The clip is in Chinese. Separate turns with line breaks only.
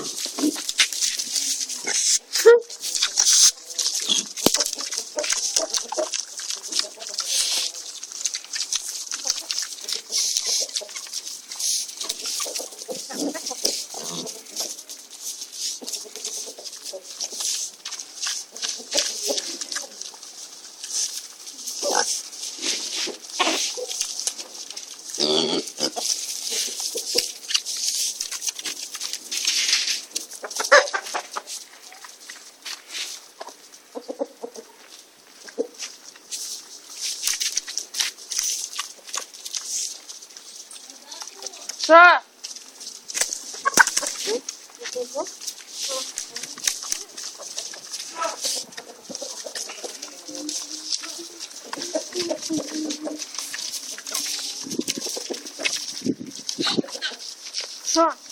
何
是。嗯。